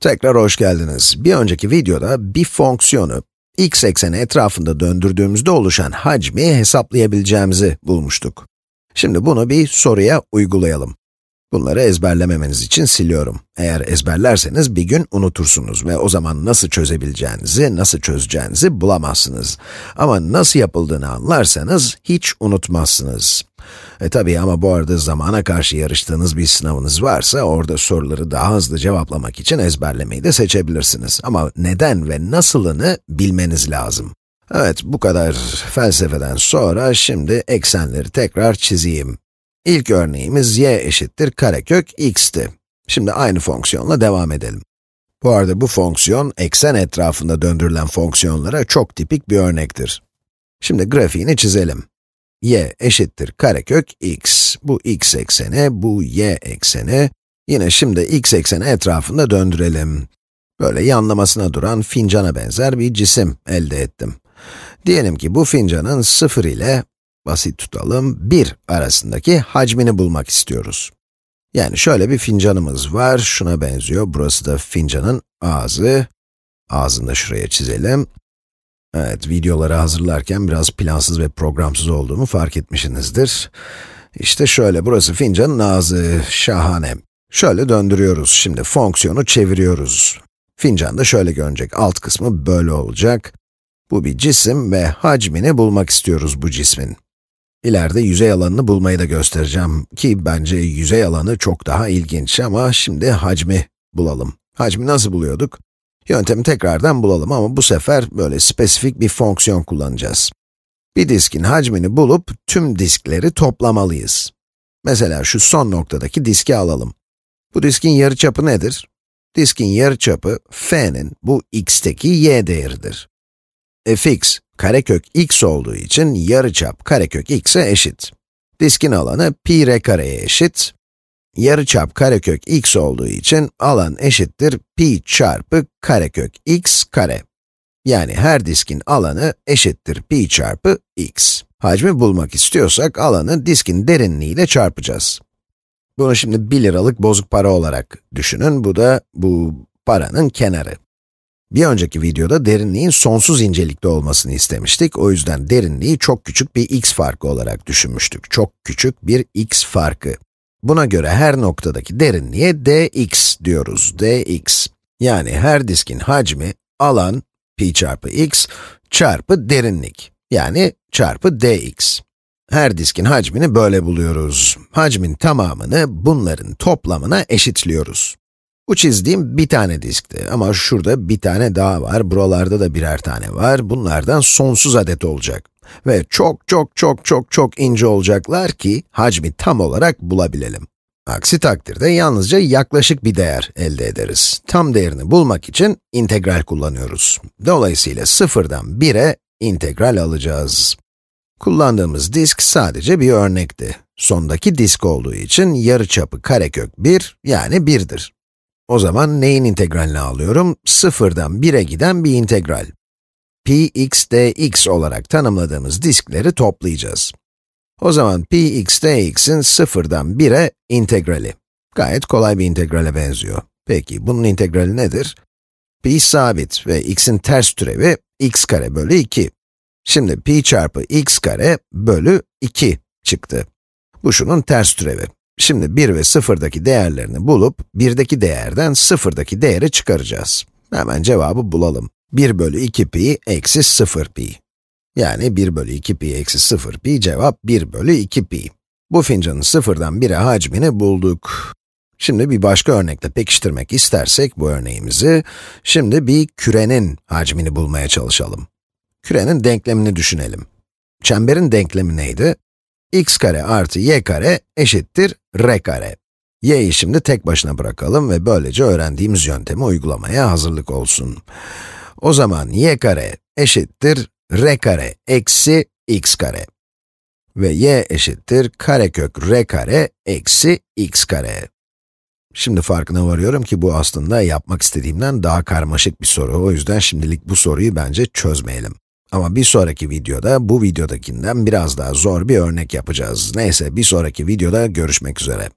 Tekrar hoş geldiniz. Bir önceki videoda bir fonksiyonu x ekseni etrafında döndürdüğümüzde oluşan hacmi hesaplayabileceğimizi bulmuştuk. Şimdi bunu bir soruya uygulayalım. Bunları ezberlememeniz için siliyorum. Eğer ezberlerseniz bir gün unutursunuz ve o zaman nasıl çözebileceğinizi, nasıl çözeceğinizi bulamazsınız. Ama nasıl yapıldığını anlarsanız hiç unutmazsınız. E tabi ama bu arada zamana karşı yarıştığınız bir sınavınız varsa orada soruları daha hızlı cevaplamak için ezberlemeyi de seçebilirsiniz. Ama neden ve nasılını bilmeniz lazım. Evet, bu kadar felsefeden sonra şimdi eksenleri tekrar çizeyim. İlk örneğimiz y eşittir karekök x'ti. Şimdi aynı fonksiyonla devam edelim. Bu arada bu fonksiyon, eksen etrafında döndürülen fonksiyonlara çok tipik bir örnektir. Şimdi grafiğini çizelim. Y eşittir karekök x. Bu x ekseni, bu y ekseni. Yine şimdi x ekseni etrafında döndürelim. Böyle yanlamasına duran fincana benzer bir cisim elde ettim. Diyelim ki bu fincanın 0 ile basit tutalım, 1 arasındaki hacmini bulmak istiyoruz. Yani şöyle bir fincanımız var, şuna benziyor. Burası da fincanın ağzı. Ağzını da şuraya çizelim. Evet, videoları hazırlarken biraz plansız ve programsız olduğumu fark etmişsinizdir. İşte şöyle, burası fincanın ağzı, şahane. Şöyle döndürüyoruz, şimdi fonksiyonu çeviriyoruz. Fincan da şöyle görünecek, alt kısmı böyle olacak. Bu bir cisim ve hacmini bulmak istiyoruz bu cismin. İleride yüzey alanını bulmayı da göstereceğim ki bence yüzey alanı çok daha ilginç ama şimdi hacmi bulalım. Hacmi nasıl buluyorduk? Yöntemi tekrardan bulalım ama bu sefer böyle spesifik bir fonksiyon kullanacağız. Bir diskin hacmini bulup tüm diskleri toplamalıyız. Mesela şu son noktadaki diski alalım. Bu diskin yarıçapı nedir? Diskin yarıçapı f'nin bu x'teki y değeridir fx karekök x olduğu için yarıçap karekök x'e eşit. Diskin alanı pi r kareye eşit. Yarıçap karekök x olduğu için alan eşittir pi çarpı karekök x kare. Yani her diskin alanı eşittir pi çarpı x. Hacmi bulmak istiyorsak alanı diskin derinliğiyle çarpacağız. Bunu şimdi 1 liralık bozuk para olarak düşünün. Bu da bu paranın kenarı. Bir önceki videoda derinliğin sonsuz incelikte olmasını istemiştik. O yüzden derinliği çok küçük bir x farkı olarak düşünmüştük. Çok küçük bir x farkı. Buna göre her noktadaki derinliğe dx diyoruz, dx. Yani her diskin hacmi, alan, pi çarpı x, çarpı derinlik. Yani çarpı dx. Her diskin hacmini böyle buluyoruz. Hacmin tamamını bunların toplamına eşitliyoruz. Bu çizdiğim bir tane diskti ama şurada bir tane daha var, buralarda da birer tane var. Bunlardan sonsuz adet olacak. Ve çok çok çok çok çok ince olacaklar ki hacmi tam olarak bulabilelim. Aksi takdirde yalnızca yaklaşık bir değer elde ederiz. Tam değerini bulmak için integral kullanıyoruz. Dolayısıyla sıfırdan 1'e integral alacağız. Kullandığımız disk sadece bir örnekti. Sondaki disk olduğu için yarıçapı karekök 1 yani 1'dir. O zaman neyin integralini alıyorum? Sıfırdan 1'e giden bir integral. Pi x dx olarak tanımladığımız diskleri toplayacağız. O zaman pi x dx'in sıfırdan 1'e integrali. Gayet kolay bir integrale benziyor. Peki, bunun integrali nedir? pi sabit ve x'in ters türevi x kare bölü 2. Şimdi pi çarpı x kare bölü 2 çıktı. Bu şunun ters türevi. Şimdi 1 ve 0'daki değerlerini bulup, 1'deki değerden 0'daki değeri çıkaracağız. Hemen cevabı bulalım. 1 bölü 2 pi eksi 0 pi. Yani 1 bölü 2 pi eksi 0 pi cevap 1 bölü 2 pi. Bu fincanın 0'dan 1'e hacmini bulduk. Şimdi bir başka örnekle pekiştirmek istersek bu örneğimizi, şimdi bir kürenin hacmini bulmaya çalışalım. Kürenin denklemini düşünelim. Çemberin denklemi neydi? x kare artı y kare eşittir r kare. y'yi şimdi tek başına bırakalım ve böylece öğrendiğimiz yöntemi uygulamaya hazırlık olsun. O zaman y kare eşittir r kare eksi x kare. Ve y eşittir karekök r kare eksi x kare. Şimdi farkına varıyorum ki bu aslında yapmak istediğimden daha karmaşık bir soru. O yüzden şimdilik bu soruyu bence çözmeyelim. Ama bir sonraki videoda bu videodakinden biraz daha zor bir örnek yapacağız. Neyse bir sonraki videoda görüşmek üzere.